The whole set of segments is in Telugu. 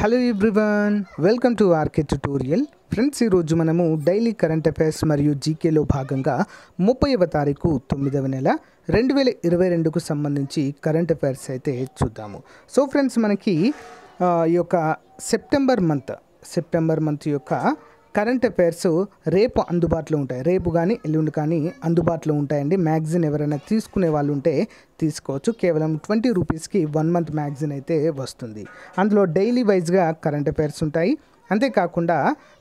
Hello everyone welcome to RK tutorial. Friends ఈరోజు మనము డైలీ కరెంట్ అఫైర్స్ మరియు జీకేలో భాగంగా ముప్పైవ తారీఖు తొమ్మిదవ నెల రెండు వేల ఇరవై రెండుకు సంబంధించి కరెంట్ అఫైర్స్ అయితే చూద్దాము. సో ఫ్రెండ్స్ మనకి ఈ యొక్క సెప్టెంబర్ మంత్ సెప్టెంబర్ మంత్ యొక్క కరెంట్ అఫైర్స్ రేపు అందుబాటులో ఉంటాయి. రేపు కానీ ఎల్లుండి కానీ అందుబాటులో ఉంటాయండి. మ్యాగజైన్ ఎవరైనా తీసుకునే వాళ్ళు ఉంటే తీసుకోవచ్చు. కేవలం ట్వంటీ రూపీస్కి వన్ మంత్ మ్యాగజైన్ అయితే వస్తుంది. అందులో డైలీ వైజ్గా కరెంట్ అఫైర్స్ ఉంటాయి. అంతేకాకుండా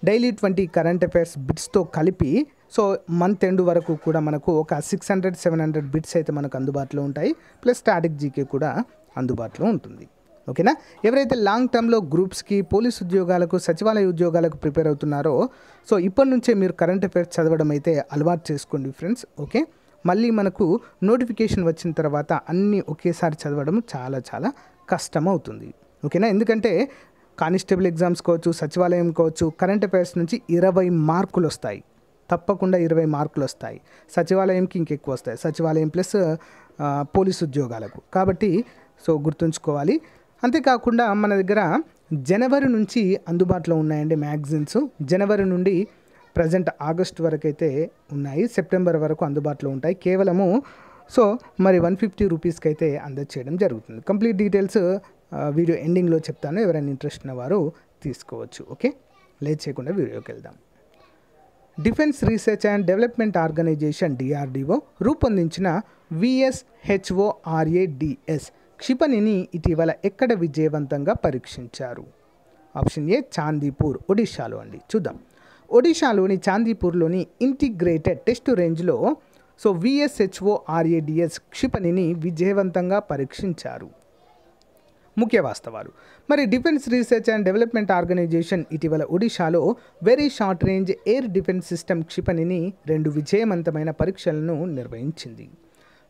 డైలీ ట్వంటీ కరెంట్ అఫైర్స్ బిట్స్తో కలిపి సో మంత్ ఎండ్ వరకు కూడా మనకు ఒక six hundred seven hundred bits అయితే మనకు అందుబాటులో ఉంటాయి. ప్లస్ స్టాటిక్ జీకే కూడా అందుబాటులో ఉంటుంది. ఓకేనా? ఎవరైతే లాంగ్ టర్మ్లో గ్రూప్స్కి పోలీస్ ఉద్యోగాలకు సచివాలయ ఉద్యోగాలకు ప్రిపేర్ అవుతున్నారో సో ఇప్పటి నుంచే మీరు కరెంట్ అఫైర్స్ చదవడం అయితే అలవాటు చేసుకోండి ఫ్రెండ్స్ ఓకే? మళ్ళీ మనకు నోటిఫికేషన్ వచ్చిన తర్వాత అన్నీ ఒకేసారి చదవడం చాలా చాలా కష్టం అవుతుంది ఓకేనా? ఎందుకంటే కానిస్టేబుల్ ఎగ్జామ్స్ కావచ్చు సచివాలయం కావచ్చు కరెంట్ అఫైర్స్ నుంచి ఇరవై మార్కులు వస్తాయి. తప్పకుండా ఇరవై మార్కులు వస్తాయి. సచివాలయంకి ఇంకెక్కువ వస్తాయి. సచివాలయం ప్లస్ పోలీస్ ఉద్యోగాలకు. కాబట్టి సో గుర్తుంచుకోవాలి. అంతేకాకుండా మన దగ్గర జనవరి నుంచి అందుబాటులో ఉన్నాయండి మ్యాగజైన్స్. జనవరి నుండి ప్రజెంట్ ఆగస్ట్ వరకు అయితే ఉన్నాయి. సెప్టెంబర్ వరకు అందుబాటులో ఉంటాయి. కేవలము సో మరి వన్ ఫిఫ్టీ రూపీస్కి అయితే అందచేయడం జరుగుతుంది. కంప్లీట్ డీటెయిల్స్ వీడియో ఎండింగ్లో చెప్తాను. ఎవరైనా ఇంట్రెస్ట్ ఉన్న వారు తీసుకోవచ్చు. ఓకే? లేట్ చేయకుండా వీడియోకి వెళ్దాం. Defence research and development organisation DRDO రూపొందించిన విఎస్హెచ్ఓఆర్ఏడిఎస్ క్షిపణిని ఇటీవల ఎక్కడ విజయవంతంగా పరీక్షించారు? ఆప్షన్ ఏ చాందీపూర్ ఒడిశాలో అండి. చూద్దాం. ఒడిశాలోని చాందీపూర్లోని ఇంటిగ్రేటెడ్ టెస్ట్ రేంజ్లో సో విఎస్హెచ్ఓఆర్ఏడిఎస్ క్షిపణిని విజయవంతంగా పరీక్షించారు. ముఖ్య వాస్తవాలు. మరి defence research and development organisation ఇటీవల ఒడిశాలో very short range air defence system క్షిపణిని రెండు విజయవంతమైన పరీక్షలను నిర్వహించింది.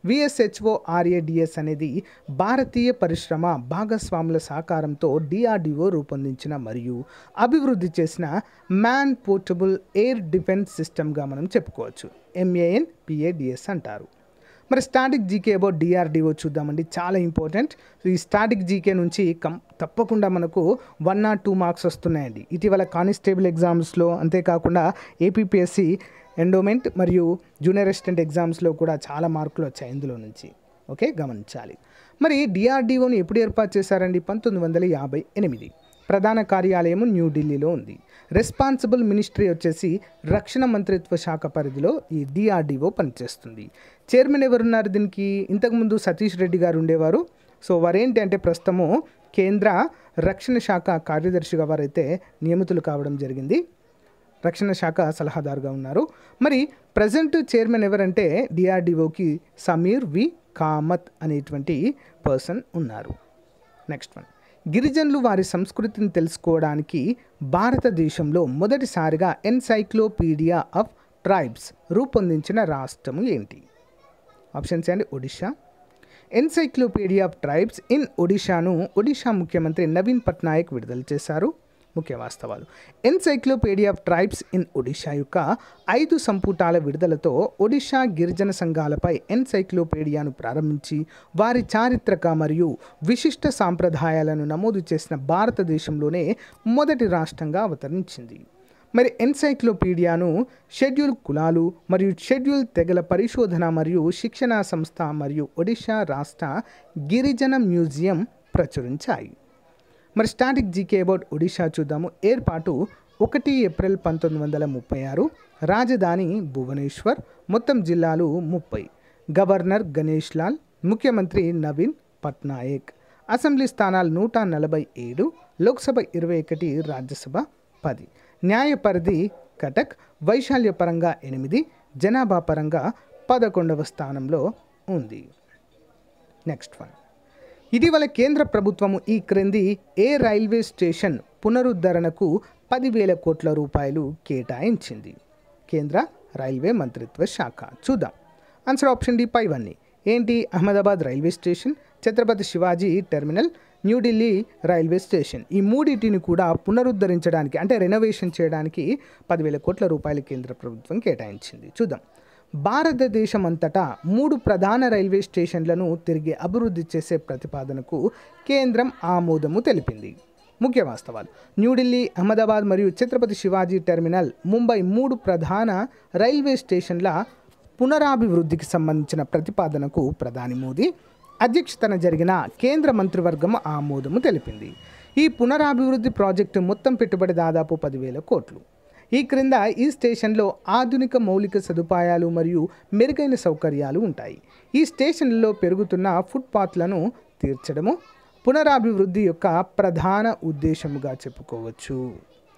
విఎస్హెచ్ఓ ఆర్ఏడిఎస్ అనేది భారతీయ పరిశ్రమ భాగస్వాముల సహకారంతో డిఆర్డిఓ రూపొందించిన మరియు అభివృద్ధి చేసిన మ్యాన్ పోర్టబుల్ ఎయిర్ డిఫెన్స్ సిస్టమ్గా మనం చెప్పుకోవచ్చు. ఎంఏఎన్ పిఏడిఎస్ అంటారు. మరి స్టాటిక్ జీకే అబౌట్ డిఆర్డిఓ చూద్దామండి. చాలా ఇంపార్టెంట్. ఈ స్టాటిక్ జీకే నుంచి కం తప్పకుండా మనకు వన్ నాట్ టూ మార్క్స్ వస్తున్నాయండి. ఇటీవల కానిస్టేబుల్ ఎగ్జామ్స్లో అంతేకాకుండా ఏపీపీఎస్సి ఎండోమెంట్ మరియు జూనియర్ అసిస్టెంట్ ఎగ్జామ్స్లో కూడా చాలా మార్కులు వచ్చాయి ఇందులో నుంచి. ఓకే గమనించాలి. మరి డిఆర్డిఓని ఎప్పుడు ఏర్పాటు చేశారండి? పంతొమ్మిది వందల యాభై ఎనిమిది. ప్రధాన కార్యాలయం న్యూఢిల్లీలో ఉంది. రెస్పాన్సిబుల్ మినిస్ట్రీ వచ్చేసి రక్షణ మంత్రిత్వ శాఖ పరిధిలో ఈ డిఆర్డిఓ పనిచేస్తుంది. చైర్మన్ ఎవరున్నారు దీనికి? ఇంతకుముందు సతీష్ రెడ్డి గారు ఉండేవారు. సో వారేంటి అంటే ప్రస్తుతము కేంద్ర రక్షణ శాఖ కార్యదర్శిగా వారైతే నియమితులు కావడం జరిగింది. రక్షణ శాఖ సలహాదారుగా ఉన్నారు. మరి ప్రజెంట్ చైర్మన్ ఎవరంటే డిఆర్డిఓకి సమీర్ వి. కామత్ అనేటువంటి పర్సన్ ఉన్నారు. నెక్స్ట్ వన్ గిరిజనులు వారి సంస్కృతిని తెలుసుకోవడానికి భారతదేశంలో మొదటిసారిగా ఎన్సైక్లోపీడియా ఆఫ్ ట్రైబ్స్ రూపొందించిన రాష్ట్రము ఏంటి? ఆప్షన్స్ అండి Odisha encyclopedia of tribes in ఒడిషాను Odisha ముఖ్యమంత్రి నవీన్ పట్నాయక్ విడుదల చేశారు. ముఖ్య వాస్తవాలు. Encyclopedia of tribes in Odisha యొక్క ఐదు సంపుటాల విడుదలతో ఒడిషా గిరిజన సంఘాలపై ఎన్సైక్లోపీడియాను ప్రారంభించి వారి చారిత్రక మరియు విశిష్ట సాంప్రదాయాలను నమోదు చేసిన భారతదేశంలోనే మొదటి రాష్ట్రంగా అవతరించింది. మరి ఎన్సైక్లోపీడియాను షెడ్యూల్ కులాలు మరియు షెడ్యూల్ తెగల పరిశోధన మరియు శిక్షణా సంస్థ మరియు ఒడిషా రాష్ట్ర గిరిజన మ్యూజియం ప్రచురించాయి. మరి స్టాటిక్ జీకే అబౌట్ ఒడిషా చూద్దాము. ఏర్పాటు ఒకటి ఏప్రిల్ పంతొమ్మిది వందల ముప్పై ఆరు రాజధాని భువనేశ్వర్ మొత్తం జిల్లాలు ముప్పై. గవర్నర్ గణేష్ లాల్ ముఖ్యమంత్రి నవీన్ పట్నాయక్. అసెంబ్లీ స్థానాలు నూట నలభై ఏడు లోక్సభ ఇరవై ఒకటి రాజ్యసభ పది. న్యాయ పరిధి కటక్ వైశాల్య పరంగా ఎనిమిది జనాభా పరంగా పదకొండవ స్థానంలో ఉంది. Next one. ఇటీవల కేంద్ర ప్రభుత్వము ఈ క్రింది ఏ రైల్వే స్టేషన్ పునరుద్ధరణకు పదివేల కోట్ల రూపాయలు కేటాయించింది? కేంద్ర రైల్వే మంత్రిత్వ శాఖ. చూద్దాం. ఆన్సర్ ఆప్షన్ డి పైవన్నీ. ఏంటి? Ahmedabad railway station Chhatrapati Shivaji terminal New Delhi railway station. ఈ మూడింటిని కూడా పునరుద్ధరించడానికి అంటే రెనోవేషన్ చేయడానికి పదివేల కోట్ల రూపాయలు కేంద్ర ప్రభుత్వం కేటాయించింది. చూద్దాం. భారతదేశం అంతటా మూడు ప్రధాన రైల్వే స్టేషన్లను తిరిగి అభివృద్ధి చేసే ప్రతిపాదనకు కేంద్రం ఆమోదము తెలిపింది. ముఖ్య వాస్తవాలు. న్యూఢిల్లీ అహ్మదాబాద్ మరియు ఛత్రపతి శివాజీ టెర్మినల్ ముంబై మూడు ప్రధాన రైల్వే స్టేషన్ల పునరాభివృద్ధికి సంబంధించిన ప్రతిపాదనకు ప్రధాని మోదీ అధ్యక్షతన జరిగిన కేంద్ర మంత్రివర్గం ఆమోదము తెలిపింది. ఈ పునరాభివృద్ధి ప్రాజెక్టు మొత్తం పెట్టుబడి దాదాపు పదివేల కోట్లు. ఈ క్రింద ఈ స్టేషన్లో ఆధునిక మౌలిక సదుపాయాలు మరియు మెరుగైన సౌకర్యాలు ఉంటాయి. ఈ స్టేషన్లలో పెరుగుతున్న ఫుట్పాత్లను తీర్చడము పునరాభివృద్ధి యొక్క ప్రధాన ఉద్దేశముగా చెప్పుకోవచ్చు.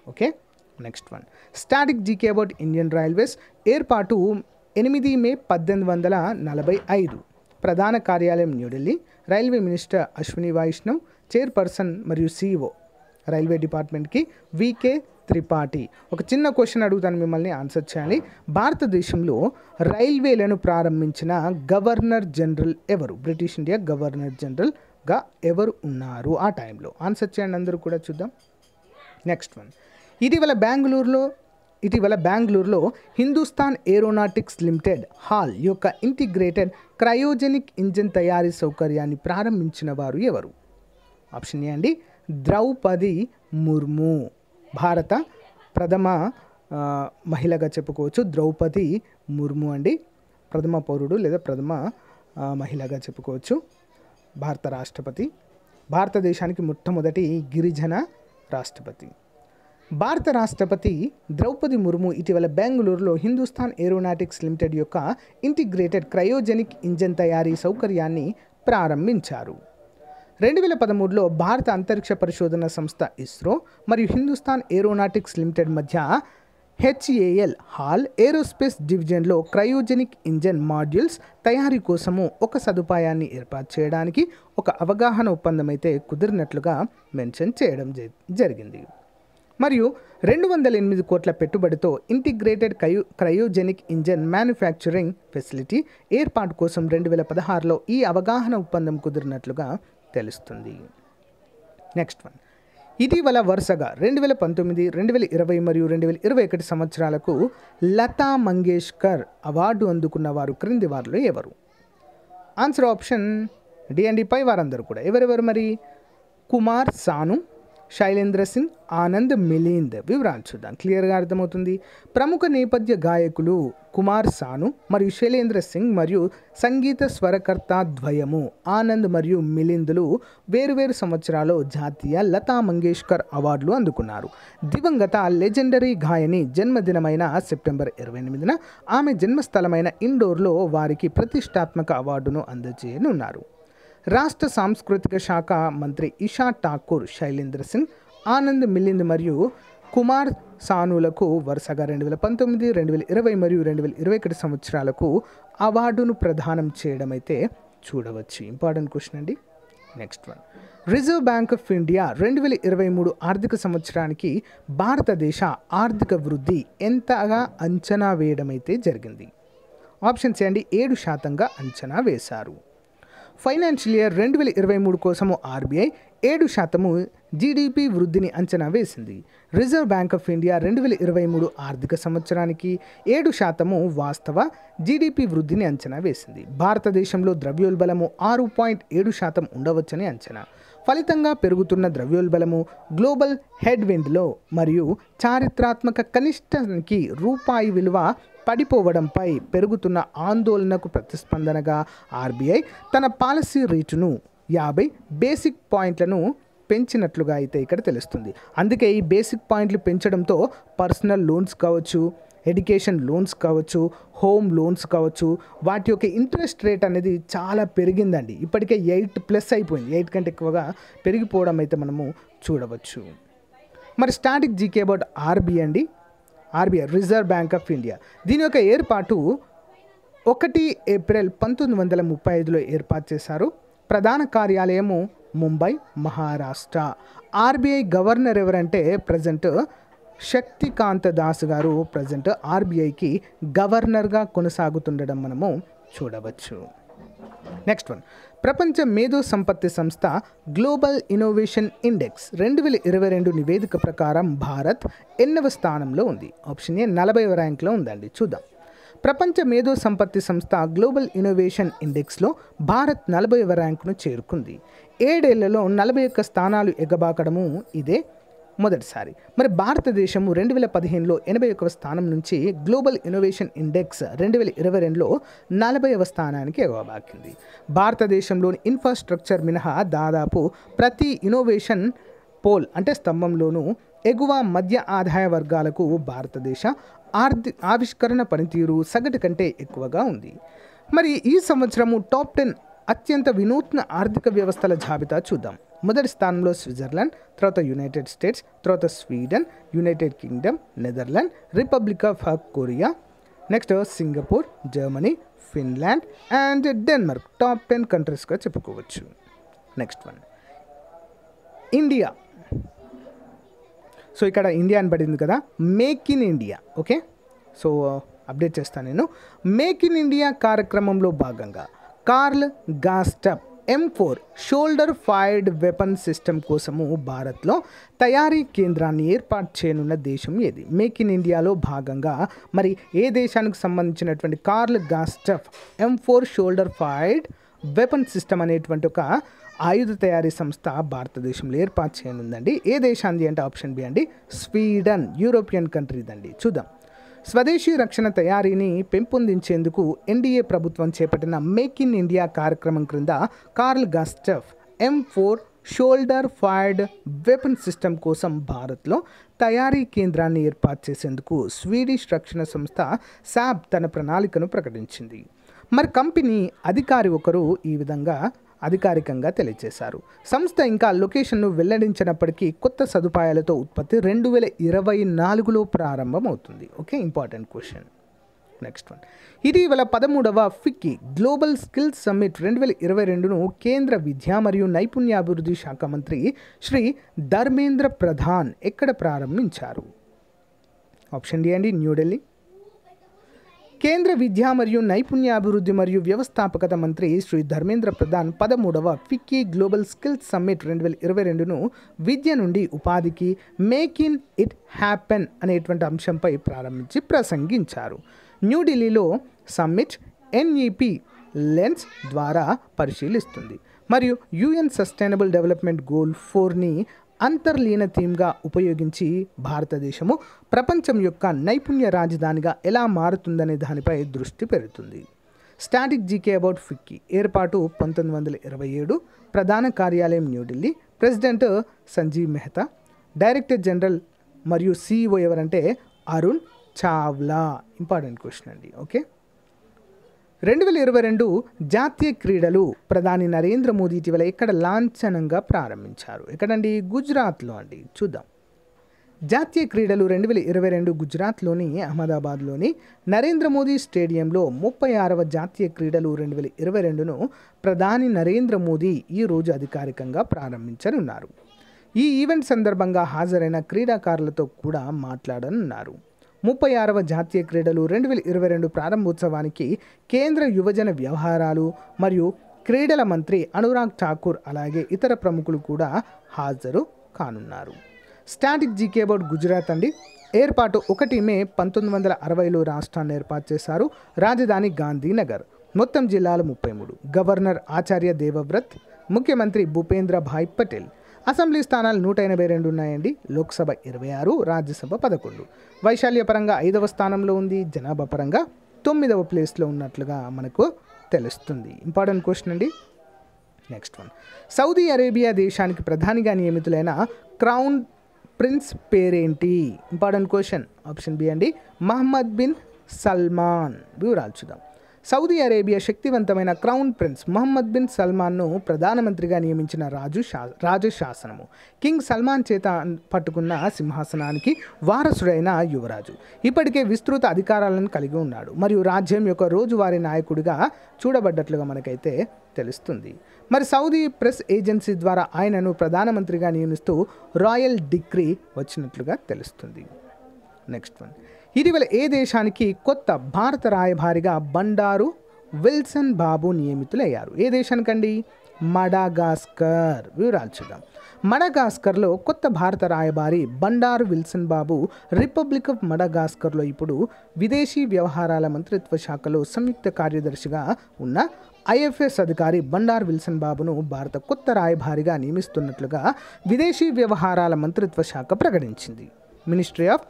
Okay next one. Static GK about Indian railways ఏర్పాటు ఎనిమిది మే పద్దెనిమిది వందల నలభై ఐదు. ప్రధాన కార్యాలయం New Delhi railway minister Ashwini Vaishnaw chairperson మరియు సీఈఓ రైల్వే డిపార్ట్మెంట్కి వికే త్రిపాఠి. ఒక చిన్న క్వశ్చన్ అడుగుతాను మిమ్మల్ని ఆన్సర్ చేయాలి. భారతదేశంలో రైల్వేలను ప్రారంభించిన గవర్నర్ జనరల్ ఎవరు? బ్రిటిష్ ఇండియా గవర్నర్ జనరల్గా ఎవరు ఉన్నారు ఆ టైంలో? ఆన్సర్ చేయండి అందరూ కూడా చూద్దాం. Next one. ఇటీవల బెంగళూరులో ఇటీవల బెంగళూరులో హిందుస్థాన్ ఏరోనాటిక్స్ లిమిటెడ్ హాల్ యొక్క ఇంటిగ్రేటెడ్ క్రయోజెనిక్ ఇంజిన్ తయారీ సౌకర్యాన్ని ప్రారంభించిన వారు ఎవరు? ఆప్షన్ ఏ అండి ద్రౌపది ముర్ము. భారత ప్రథమ మహిళగా చెప్పుకోవచ్చు. ద్రౌపది ముర్ము అండి. ప్రథమ పౌరుడు లేదా ప్రథమ మహిళగా చెప్పుకోవచ్చు. భారత రాష్ట్రపతి. భారతదేశానికి మొట్టమొదటి గిరిజన రాష్ట్రపతి. భారత రాష్ట్రపతి ద్రౌపది ముర్ము ఇటీవల బెంగళూరులో హిందుస్థాన్ ఏరోనాటిక్స్ లిమిటెడ్ యొక్క ఇంటిగ్రేటెడ్ క్రయోజెనిక్ ఇంజన్ తయారీ సౌకర్యాన్ని ప్రారంభించారు. రెండు వేల పదమూడులో భారత అంతరిక్ష పరిశోధన సంస్థ ఇస్రో మరియు హిందుస్థాన్ ఏరోనాటిక్స్ లిమిటెడ్ మధ్య హెచ్ఏఎల్ హాల్ ఏరోస్పేస్ డివిజన్లో క్రయోజెనిక్ ఇంజన్ మాడ్యూల్స్ తయారీ కోసము ఒక సదుపాయాన్ని ఏర్పాటు చేయడానికి ఒక అవగాహన ఒప్పందం అయితే కుదిరినట్లుగా మెన్షన్ చేయడం జ- జరిగింది. మరియు రెండు వందల ఎనిమిది కోట్ల పెట్టుబడితో integrated cryo cryogenic engine manufacturing facility ఏర్పాటు కోసం రెండు వేల పదహారులో ఈ అవగాహన ఒప్పందం కుదిరినట్లుగా తెలుస్తుంది. నెక్స్ట్ వన్ ఇటీవల వరుసగా రెండు వేల పంతొమ్మిది రెండు వేల ఇరవై మరియు రెండు వేల ఇరవై ఒకటి సంవత్సరాలకు లతా మంగేష్కర్ అవార్డు అందుకున్న వారు క్రింది వారిలో ఎవరు? ఆన్సర్ ఆప్షన్ డి అండ్ పై వారందరూ కూడా. ఎవరెవరు మరి? కుమార్ సాను శైలేంద్ర సింగ్ ఆనంద్ మిలింద్. వివరాలు చూద్దాం. క్లియర్గా అర్థమవుతుంది. ప్రముఖ నేపథ్య గాయకులు కుమార్ సాను మరియు శైలేంద్ర సింగ్ మరియు సంగీత స్వరకర్త ద్వయము ఆనంద్ మరియు మిలిందులు వేరువేరు సంవత్సరాల్లో జాతీయ లతా మంగేష్కర్ అవార్డులు అందుకున్నారు. దివంగత లెజెండరీ గాయని జన్మదినమైన సెప్టెంబర్ ఇరవై ఎనిమిదిన ఆమె జన్మస్థలమైన ఇండోర్లో వారికి ప్రతిష్టాత్మక అవార్డును అందజేయనున్నారు. రాష్ట్ర సాంస్కృతిక శాఖ మంత్రి ఇషా ఠాకూర్ శైలేంద్ర సింగ్ ఆనంద్ మిలింద్ మరియు కుమార్ సానులకు వరుసగా రెండు వేల పంతొమ్మిది రెండు వేల ఇరవై మరియు రెండు వేల ఇరవై ఒకటి సంవత్సరాలకు అవార్డును ప్రదానం చేయడం అయితే చూడవచ్చు. ఇంపార్టెంట్ క్వశ్చన్ అండి. Next one. Reserve Bank of India రెండు వేల ఇరవై మూడు ఆర్థిక సంవత్సరానికి భారతదేశ ఆర్థిక వృద్ధి ఎంతగా అంచనా వేయడం అయితే జరిగింది? ఆప్షన్స్ చేయండి ఏడు శాతంగా అంచనా వేశారు. ఫైనాన్షియల్ ఇయర్ రెండు వేల ఇరవై మూడు కోసము ఆర్బీఐ ఏడు శాతము జీడిపి వృద్ధిని అంచనా వేసింది. రిజర్వ్ బ్యాంక్ ఆఫ్ ఇండియా రెండు వేల ఇరవై మూడు ఆర్థిక సంవత్సరానికి ఏడు శాతము వాస్తవ జీడిపి వృద్ధిని అంచనా వేసింది. భారతదేశంలో ద్రవ్యోల్బలము ఆరు పాయింట్ ఏడు శాతం ఉండవచ్చని అంచనా. ఫలితంగా పెరుగుతున్న ద్రవ్యోల్బలము గ్లోబల్ హెడ్ విండ్లో మరియు చారిత్రాత్మక కనిష్టానికి రూపాయి విలువ పడిపోవడంపై పెరుగుతున్న ఆందోళనకు ప్రతిస్పందనగా ఆర్బీఐ తన పాలసీ రేటును యాభై బేసిక్ పాయింట్లను పెంచినట్లుగా అయితే ఇక్కడ తెలుస్తుంది. అందుకే ఈ బేసిక్ పాయింట్లు పెంచడంతో పర్సనల్ లోన్స్ కావచ్చు ఎడ్యుకేషన్ లోన్స్ కావచ్చు హోమ్ లోన్స్ కావచ్చు వాటి యొక్క ఇంట్రెస్ట్ రేట్ అనేది చాలా పెరిగిందండి. ఇప్పటికే ఎయిట్ ప్లస్ అయిపోయింది. ఎయిట్ కంటే ఎక్కువగా పెరిగిపోవడం అయితే మనము చూడవచ్చు. మరి స్టాటిక్ జీకే అబౌట్ ఆర్బీఐ అండి. RBI Reserve Bank of India. దీని యొక్క ఏర్పాటు ఒకటి ఏప్రిల్ పంతొమ్మిది వందల ముప్పై ఐదులో ఏర్పాటు చేశారు. ప్రధాన కార్యాలయము ముంబై మహారాష్ట్ర. ఆర్బీఐ గవర్నర్ ఎవరంటే ప్రజెంట్ శక్తికాంత దాస్ గారు. ప్రజెంట్ ఆర్బీఐకి గవర్నర్గా కొనసాగుతుండడం మనము చూడవచ్చు. Next one. ప్రపంచ మేధో సంపత్తి సంస్థ గ్లోబల్ ఇన్నోవేషన్ ఇండెక్స్ రెండు వేల ఇరవై రెండు నివేదిక ప్రకారం భారత్ ఎన్నవ స్థానంలో ఉంది. ఆప్షన్ ఏ నలభైవ ర్యాంక్లో ఉందండి. చూద్దాం. ప్రపంచ మేధో సంపత్తి సంస్థ గ్లోబల్ ఇన్నోవేషన్ ఇండెక్స్లో భారత్ నలభైవ ర్యాంకును చేరుకుంది. ఏడేళ్ళలో నలభై ఒక్క స్థానాలు ఎగబాకడము ఇదే మొదటిసారి. మరి భారతదేశము రెండు వేల పదిహేనులో ఎనభై ఒకవ స్థానం నుంచి గ్లోబల్ ఇన్నోవేషన్ ఇండెక్స్ రెండు వేల ఇరవై రెండులో నలభైవ స్థానానికి ఎగబాకింది. భారతదేశంలోని ఇన్ఫ్రాస్ట్రక్చర్ మినహా దాదాపు ప్రతి ఇన్నోవేషన్ పోల్ అంటే స్తంభంలోనూ ఎగువ మధ్య ఆదాయ వర్గాలకు భారతదేశ ఆర్థి ఆవిష్కరణ పనితీరు సగటు కంటే ఎక్కువగా ఉంది. మరి ఈ సంవత్సరము టాప్ టెన్ అత్యంత వినూత్న ఆర్థిక వ్యవస్థల జాబితా చూద్దాం. మొదటి స్థానంలో స్విట్జర్లాండ్ తర్వాత యునైటెడ్ స్టేట్స్ తర్వాత Sweden United Kingdom Netherland Republic of Korea next Singapore Germany Finland and Denmark. Top ten కంట్రీస్గా చెప్పుకోవచ్చు. Next one. ఇండియా. సో ఇక్కడ ఇండియా అని పడింది కదా make in India okay so uh, update చేస్తాను నేను. మేక్ ఇన్ ఇండియా కార్యక్రమంలో భాగంగా Carl Gustaf M four shoulder fired weapon system కోసము భారత్లో తయారీ కేంద్రాన్ని ఏర్పాటు చేయనున్న దేశం ఏది? మేక్ ఇన్ ఇండియాలో భాగంగా మరి ఏ దేశానికి సంబంధించినటువంటి Carl Gustaf M four shoulder fired weapon system అనేటువంటి ఒక ఆయుధ తయారీ సంస్థ భారతదేశంలో ఏర్పాటు చేయనుందండి. ఏ దేశాంది అంటే ఆప్షన్ బి అండి స్వీడన్ యూరోపియన్ కంట్రీదండి. చూద్దాం. స్వదేశీ రక్షణ తయారీని పెంపొందించేందుకు ఎన్డీఏ ప్రభుత్వం చేపట్టిన మేక్ ఇన్ ఇండియా కార్యక్రమం క్రింద Carl Gustaf M four shoulder fired weapon system కోసం భారత్లో తయారీ కేంద్రాన్ని ఏర్పాటు చేసేందుకు స్వీడిష్ రక్షణ సంస్థ శాబ్ తన ప్రణాళికను ప్రకటించింది. మరి కంపెనీ అధికారి ఒకరు ఈ విధంగా అధికారికంగా తెలియజేశారు. సంస్థ ఇంకా లొకేషన్ను వెల్లడించినప్పటికీ కొత్త సదుపాయాలతో ఉత్పత్తి రెండు వేల ఇరవై నాలుగులో ప్రారంభమవుతుంది. Okay important question. Next one. ఇటీవల పదమూడవ ఫిక్కీ గ్లోబల్ స్కిల్స్ సమ్మిట్ రెండు వేల ఇరవై రెండును కేంద్ర విద్యా మరియు నైపుణ్యాభివృద్ధి శాఖ మంత్రి శ్రీ ధర్మేంద్ర ప్రధాన్ ఎక్కడ ప్రారంభించారు? ఆప్షన్ డి అండి న్యూఢిల్లీ కేంద్ర విద్యా మరియు నైపుణ్యాభివృద్ధి మరియు వ్యవస్థాపకత మంత్రి శ్రీ ధర్మేంద్ర ప్రధాన్ పదమూడవ ఫిక్కీ గ్లోబల్ స్కిల్స్ సమ్మిట్ రెండు వేల ఇరవై రెండును విద్య నుండి ఉపాధికి మేక్ ఇన్ ఇట్ హ్యాపెన్ అనేటువంటి అంశంపై ప్రారంభించి ప్రసంగించారు. న్యూఢిల్లీలో సమ్మిట్ ఎన్ఈపి లెన్స్ ద్వారా పరిశీలిస్తుంది. మరియు యుఎన్ సస్టైనబుల్ డెవలప్మెంట్ గోల్ ఫోర్ని అంతర్లీన థీమ్గా ఉపయోగించి భారతదేశము ప్రపంచం యొక్క నైపుణ్య రాజధానిగా ఎలా మారుతుందనే దానిపై దృష్టి పెడుతుంది. స్టాటిక్ జీకే అబౌట్ ఫిక్కీ ఏర్పాటు పంతొమ్మిది వందల ఇరవై ఏడు ప్రధాన కార్యాలయం New Delhi president Sanjeev Mehta director general మరియు సీఈఓ ఎవరంటే అరుణ్ చావ్లా. ఇంపార్టెంట్ క్వశ్చన్ అండి ఓకే? రెండు వేల ఇరవై రెండు జాతీయ క్రీడలు ప్రధాని నరేంద్ర మోదీ ఇటీవల ఇక్కడ లాంఛనంగా ప్రారంభించారు. ఎక్కడండి? గుజరాత్లో అండి. చూద్దాం. జాతీయ క్రీడలు రెండు వేల ఇరవై రెండు గుజరాత్లోని అహ్మదాబాద్లోని నరేంద్ర మోదీ స్టేడియంలో ముప్పై ఆరవ జాతీయ క్రీడలు రెండు వేల ఇరవై రెండును ప్రధాని నరేంద్ర మోదీ ఈ రోజు అధికారికంగా ప్రారంభించనున్నారు. ఈ ఈవెంట్ సందర్భంగా హాజరైన క్రీడాకారులతో కూడా మాట్లాడనున్నారు. ముప్పై ఆరవ జాతీయ క్రీడలు రెండు వేల ఇరవై రెండు ప్రారంభోత్సవానికి కేంద్ర యువజన వ్యవహారాలు మరియు క్రీడల మంత్రి అనురాగ్ ఠాకూర్ అలాగే ఇతర ప్రముఖులు కూడా హాజరు కానున్నారు. స్టాటిక్ జీకే బోర్డ్ గుజరాత్ అండి. ఏర్పాటు ఒకటి మే పంతొమ్మిది వందల అరవైలో రాష్ట్రాన్ని ఏర్పాటు చేశారు రాజధాని గాంధీనగర్. మొత్తం జిల్లాలు ముప్పై మూడు. గవర్నర్ ఆచార్య దేవవ్రత్ ముఖ్యమంత్రి భూపేంద్ర భాయ్ పటేల్ అసెంబ్లీ స్థానాలు నూట ఎనభై రెండు ఉన్నాయండి. లోక్సభ ఇరవై ఆరు రాజ్యసభ పదకొండు. వైశాల్య పరంగా ఐదవ స్థానంలో ఉంది. జనాభా పరంగా తొమ్మిదవ ప్లేస్లో ఉన్నట్లుగా మనకు తెలుస్తుంది. ఇంపార్టెంట్ క్వశ్చన్ అండి. Next one. సౌదీ అరేబియా దేశానికి ప్రధానిగా నియమితులైన క్రౌన్ ప్రిన్స్ పేరేంటి? Important question. ఆప్షన్ బి అండి మహమ్మద్ బిన్ సల్మాన్. వివరాలు చూద్దాం. సౌదీ అరేబియా శక్తివంతమైన క్రౌన్ ప్రిన్స్ మహమ్మద్ బిన్ సల్మాన్ను ప్రధానమంత్రిగా నియమించిన రాజు శా రాజు శాసనము. కింగ్ సల్మాన్ చేత పట్టుకున్న సింహాసనానికి వారసుడైన యువరాజు. ఇప్పటికే విస్తృత అధికారాలను కలిగి ఉన్నాడు. మరియు రాజ్యం యొక్క రోజువారీ నాయకుడిగా చూడబడ్డట్లుగా మనకైతే తెలుస్తుంది. మరి సౌదీ ప్రెస్ ఏజెన్సీ ద్వారా ఆయనను ప్రధానమంత్రిగా నియమిస్తూ రాయల్ డిగ్రీ వచ్చినట్లుగా తెలుస్తుంది. Next one. ఇటీవల ఏ దేశానికి కొత్త భారత రాయభారిగా బండారు విల్సన్ బాబు నియమితులయ్యారు? ఏ దేశానికండి? మడాగాస్కర్. వివరాలు చూద్దాం. మడగాస్కర్లో కొత్త భారత రాయబారి బండారు విల్సన్ బాబు రిపబ్లిక్ ఆఫ్ మడగాస్కర్లో ఇప్పుడు విదేశీ వ్యవహారాల మంత్రిత్వ శాఖలో సంయుక్త కార్యదర్శిగా ఉన్న ఐఎఫ్ఎస్ అధికారి బండార్ విల్సన్ బాబును భారత కొత్త రాయబారిగా నియమిస్తున్నట్లుగా విదేశీ వ్యవహారాల మంత్రిత్వ శాఖ ప్రకటించింది. Ministry of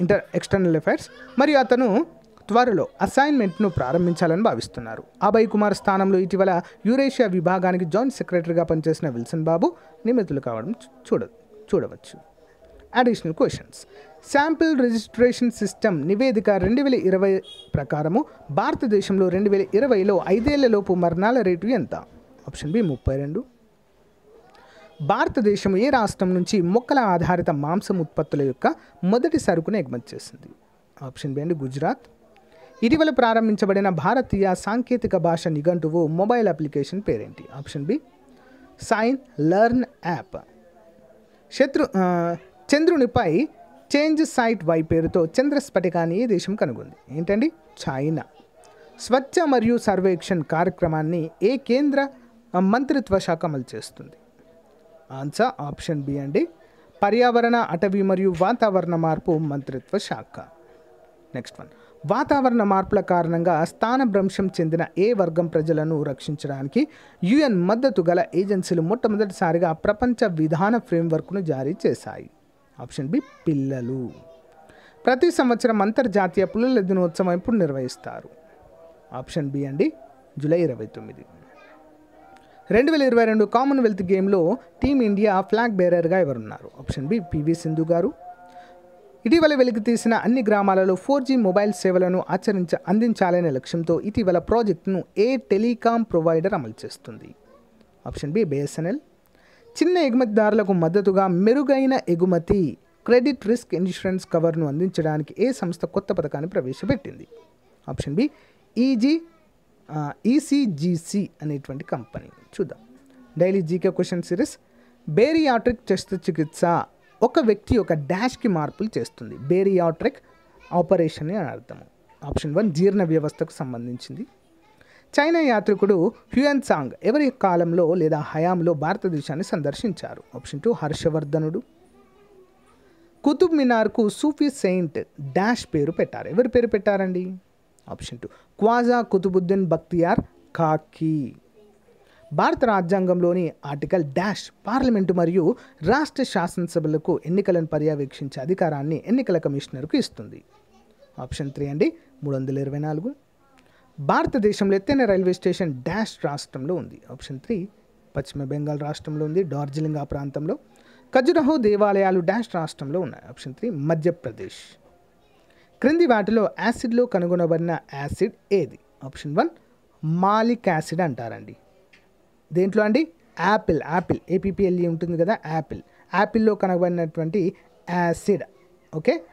inter external affairs మరియు అతను త్వరలో అసైన్మెంట్ను ప్రారంభించాలని భావిస్తున్నారు. అభయ్ కుమార్ స్థానంలో ఇటీవల యూరేషియా విభాగానికి జాయింట్ సెక్రటరీగా పనిచేసిన విల్సన్ బాబు నిమితులు కావడం చూడ చూడవచ్చు. Additional questions sample registration system నివేదిక రెండు వేల ఇరవై ప్రకారము భారతదేశంలో రెండు వేల ఇరవైలో ఐదేళ్ళలోపు మరణాల రేటు ఎంత? ఆప్షన్ బి ముప్పై రెండు. భారతదేశం ఏ రాష్ట్రం నుంచి మొక్కల ఆధారిత మాంసం ఉత్పత్తుల యొక్క మొదటి సరుకును ఎగుమతి చేసింది? ఆప్షన్ బి అండి గుజరాత్. ఇటీవల ప్రారంభించబడిన భారతీయ సాంకేతిక భాష నిఘంటువు మొబైల్ అప్లికేషన్ పేరేంటి? Option B sign learn app. శత్రు చంద్రునిపై చేంజ్ సైట్ వై పేరుతో చంద్ర స్ఫటికాన్ని ఏ దేశం కనుగొంది. ఏంటండి? చైనా. స్వచ్ఛ మరియు సర్వేక్షణ్ కార్యక్రమాన్ని ఏ కేంద్ర మంత్రిత్వ శాఖ అమలు చేస్తుంది? ఆన్సర్ ఆప్షన్ బి అండి. పర్యావరణ అటవీ మరియు వాతావరణ మార్పు మంత్రిత్వ శాఖ. Next one. వాతావరణ మార్పుల కారణంగా స్థానభ్రంశం చెందిన ఏ వర్గం ప్రజలను రక్షించడానికి యుఎన్ మద్దతు గల ఏజెన్సీలు మొట్టమొదటిసారిగా ప్రపంచ విధాన ఫ్రేమ్వర్క్ను జారీ చేశాయి. ఆప్షన్ బి పిల్లలు. ప్రతి సంవత్సరం అంతర్జాతీయ పుల్లల దినోత్సవం ఎప్పుడు నిర్వహిస్తారు? ఆప్షన్ బి అండి జూలై ఇరవై తొమ్మిది. రెండు వేల ఇరవై రెండు కామన్వెల్త్ గేమ్లో టీమిండియా ఫ్లాగ్ బేరర్గా ఎవరున్నారు? ఆప్షన్ బి పివి సింధు గారు. ఇటీవల వెలికి తీసిన అన్ని గ్రామాలలో ఫోర్ జీ మొబైల్ సేవలను ఆచరించ అందించాలనే లక్ష్యంతో ఇటీవల ప్రాజెక్టును ఏ టెలికాం ప్రొవైడర్ అమలు చేస్తుంది? ఆప్షన్ బి బిఎస్ఎన్ఎల్ చిన్న ఎగుమతిదారులకు మద్దతుగా మెరుగైన ఎగుమతి క్రెడిట్ రిస్క్ ఇన్సూరెన్స్ కవర్ను అందించడానికి ఏ సంస్థ కొత్త పథకాన్ని ప్రవేశపెట్టింది? ఆప్షన్ బి ఈజీ ఈసీజీసీ అనేటువంటి కంపెనీ. చూద్దాం. Daily GK question series. Bariatric శస్త్రచికిత్స ఒక వ్యక్తి యొక్క డాష్కి మార్పులు చేస్తుంది. బేరియాట్రిక్ ఆపరేషన్ అని అర్థము ఆప్షన్ వన్ జీర్ణ వ్యవస్థకు సంబంధించింది. చైనా యాత్రికుడు హ్యూయన్ సాంగ్ ఎవరి కాలంలో లేదా హయాంలో భారతదేశాన్ని సందర్శించారు? ఆప్షన్ టూ హర్షవర్ధనుడు. కుతుబ్ మినార్కు సూఫీ సెయింట్ డాష్ పేరు పెట్టారు. ఎవరి పేరు పెట్టారండి? Option two. క్వాజా కుతుబుద్దీన్ బక్తియార్ కాకి. భారత రాజ్యాంగంలోని ఆర్టికల్ డాష్ పార్లమెంటు మరియు రాష్ట్ర శాసనసభలకు ఎన్నికలను పర్యవేక్షించే అధికారాన్ని ఎన్నికల కమిషనర్కు ఇస్తుంది. ఆప్షన్ త్రీ అండి మూడు వందల ఇరవై నాలుగు. భారతదేశంలో ఎత్తైన రైల్వే స్టేషన్ డాష్ రాష్ట్రంలో ఉంది. ఆప్షన్ త్రీ పశ్చిమ బెంగాల్ రాష్ట్రంలో ఉంది డార్జిలింగ్ ఆ ప్రాంతంలో. ఖజురహో దేవాలయాలు డాష్ రాష్ట్రంలో ఉన్నాయి. Option three Madhya Pradesh. క్రింది వాటిలో యాసిడ్లో కనుగొనబడిన యాసిడ్ ఏది? ఆప్షన్ వన్ మాలిక్ యాసిడ్ అంటారండి. దేంట్లో అండి? యాపిల్. యాపిల్. ఏపీపీఎల్ఈ ఉంటుంది కదా యాపిల్. యాపిల్లో కనబడినటువంటి acid okay?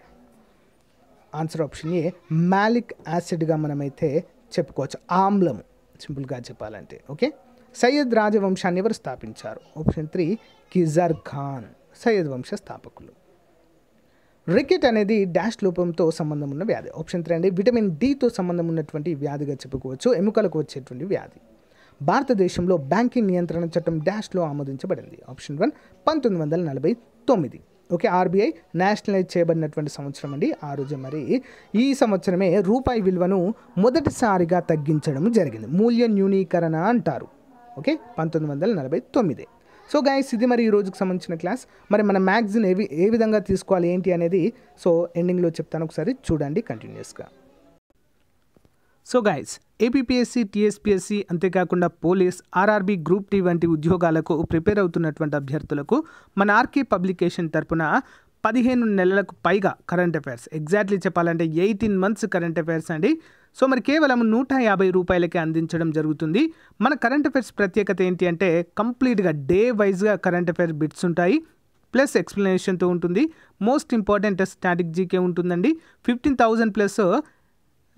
Answer option A malic యాసిడ్గా మనమైతే చెప్పుకోవచ్చు. ఆమ్లము సింపుల్గా చెప్పాలంటే ఓకే? సయ్యద్ రాజవంశాన్ని ఎవరు స్థాపించారు? ఆప్షన్ త్రీ కిజర్ ఖాన్ సయ్యద్ వంశ స్థాపకులు. రికెట్ అనేది డాష్ లోపంతో సంబంధం ఉన్న వ్యాధి. ఆప్షన్ త్రీ అండి. విటమిన్ డితో సంబంధం ఉన్నటువంటి వ్యాధిగా చెప్పుకోవచ్చు. ఎముకలకు వచ్చేటువంటి వ్యాధి. భారతదేశంలో బ్యాంకింగ్ నియంత్రణ చట్టం డాష్లో ఆమోదించబడింది. ఆప్షన్ వన్ పంతొమ్మిది వందల నలభై తొమ్మిది. ఓకే ఆర్బీఐ నేషనలైజ్ చేయబడినటువంటి సంవత్సరం అండి. ఆ రోజు మరి ఈ సంవత్సరమే రూపాయి విలువను మొదటిసారిగా తగ్గించడం జరిగింది. మూల్య న్యూనీకరణ అంటారు. ఓకే పంతొమ్మిది వందల నలభై తొమ్మిది. సో గైస్ ఇది మరి ఈ రోజుకి సంబంధించిన క్లాస్ మరి మన మ్యాగ్జిన్ ఏ ఏ విధంగా తీసుకోవాలి ఏంటి అనేది సో ఎండింగ్లో చెప్తాను ఒకసారి. చూడండి కంటిన్యూస్గా సో గైస్ ఏపీఎస్సి టీఎస్పీఎస్సి అంతేకాకుండా పోలీస్ ఆర్ఆర్బీ గ్రూప్ టీ వంటి ఉద్యోగాలకు ప్రిపేర్ అవుతున్నటువంటి అభ్యర్థులకు మన ఆర్కే పబ్లికేషన్ తరపున పదిహేను నెలలకు పైగా కరెంట్ అఫైర్స్ ఎగ్జాక్ట్లీ చెప్పాలంటే ఎయిటీన్ మంత్స్ కరెంట్ అఫైర్స్ అండి. సో మరి కేవలం నూట యాభై రూపాయలకే అందించడం జరుగుతుంది. మన కరెంట్ అఫైర్స్ ప్రత్యేకత ఏంటి అంటే కంప్లీట్గా డే వైజ్గా కరెంట్ అఫైర్ బిట్స్ ఉంటాయి. ప్లస్ ఎక్స్ప్లెనేషన్తో ఉంటుంది. మోస్ట్ ఇంపార్టెంట్ స్టాటిక్ జీకే ఉంటుందండి. Fifteen thousand plus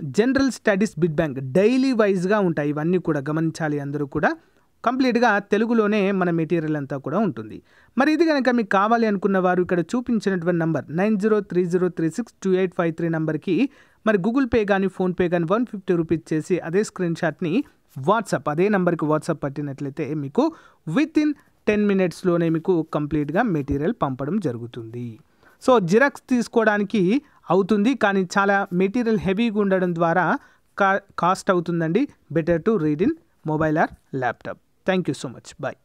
general studies bid bank daily వైజ్గా ఉంటాయి. ఇవన్నీ కూడా గమనించాలి అందరూ కూడా. కంప్లీట్గా తెలుగులోనే మన మెటీరియల్ అంతా కూడా ఉంటుంది. మరి ఇది కనుక మీకు కావాలి అనుకున్న వారు ఇక్కడ చూపించినటువంటి number nine zero three zero three six two eight five three నెంబర్కి మరి గూగుల్ పే కానీ ఫోన్పే కానీ వన్ ఫిఫ్టీ రూపీస్ చేసి అదే స్క్రీన్ షాట్ని వాట్సాప్ అదే నెంబర్కి వాట్సాప్ పట్టినట్లయితే మీకు విత్ ఇన్ టెన్ మినిట్స్లోనే మీకు కంప్లీట్గా మెటీరియల్ పంపడం జరుగుతుంది. సో జిరాక్స్ తీసుకోవడానికి అవుతుంది కానీ చాలా మెటీరియల్ హెవీగా ఉండడం ద్వారా కా కాస్ట్ అవుతుందండి. Better to read in mobile or laptop. Thank you so much. Bye.